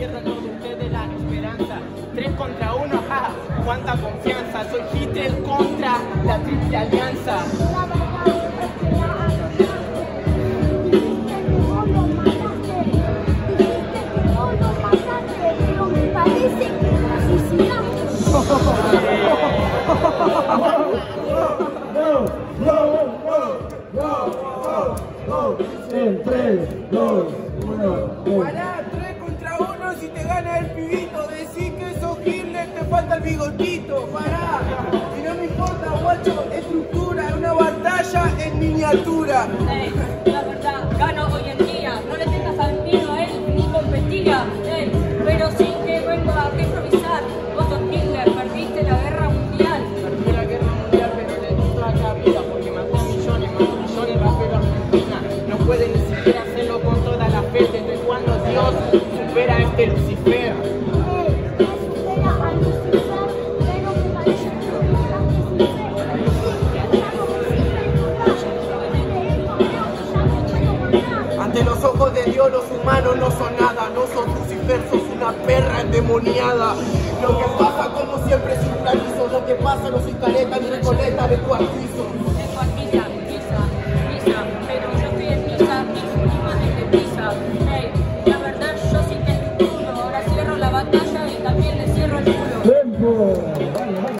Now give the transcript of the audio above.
pierdo todo ustedes la esperanza. Tres contra uno, ja, cuánta confianza. Soy Hitler contra la triple alianza. En 3, 2, 1, Pará, 3 contra 1 si te gana el pibito. Decí que sos Hitler, te falta el bigotito. Pará, y no me importa, guacho, estructura, es una batalla en miniatura. Ey, la verdad, gano hoy en día. No le tengas al a él ni competía. Ey, pero sí que vengo a improvisar. Vos sos Hitler, perdiste la guerra mundial. Perdí la guerra mundial, pero le di toda la vida porque mató a millones, mató a millones rapero Argentina. No puede ni siquiera hacerlo con toda la fe. Desde cuando Dios de Lucifer. Ante los ojos de Dios los humanos no son nada, no son Lucifer, sos una perra endemoniada. Lo que pasa como siempre es un granizo, lo que pasa no sin caleta ni recoleta de cuartizo.